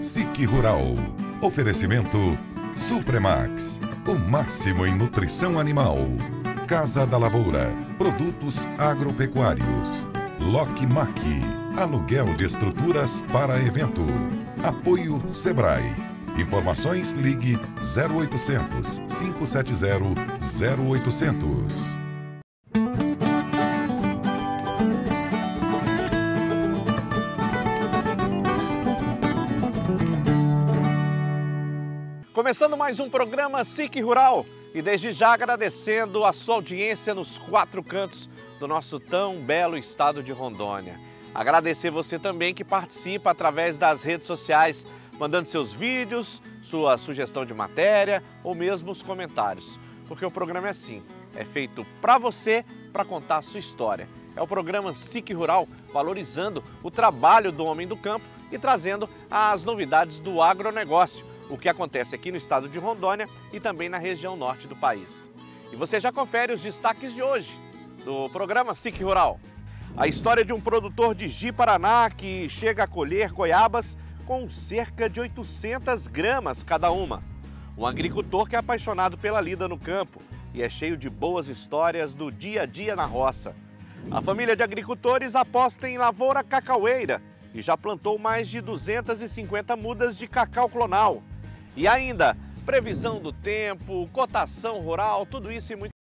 SIC Rural. Oferecimento Supremax, o máximo em nutrição animal. Casa da Lavoura, produtos agropecuários. Lock Mac, aluguel de estruturas para evento. Apoio Sebrae. Informações ligue 0800 570 0800. Começando mais um programa SIC Rural e desde já agradecendo a sua audiência nos quatro cantos do nosso tão belo estado de Rondônia. Agradecer você também que participa através das redes sociais, mandando seus vídeos, sua sugestão de matéria ou mesmo os comentários. Porque o programa é assim, é feito para você, para contar a sua história. É o programa SIC Rural, valorizando o trabalho do homem do campo e trazendo as novidades do agronegócio o que acontece aqui no estado de Rondônia e também na região norte do país. E você já confere os destaques de hoje do programa SIC Rural. A história de um produtor de Ji Paraná que chega a colher goiabas com cerca de 800 gramas cada uma. Um agricultor que é apaixonado pela lida no campo e é cheio de boas histórias do dia a dia na roça. A família de agricultores aposta em lavoura cacaueira e já plantou mais de 250 mudas de cacau clonal. E ainda, previsão do tempo, cotação rural, tudo isso e muito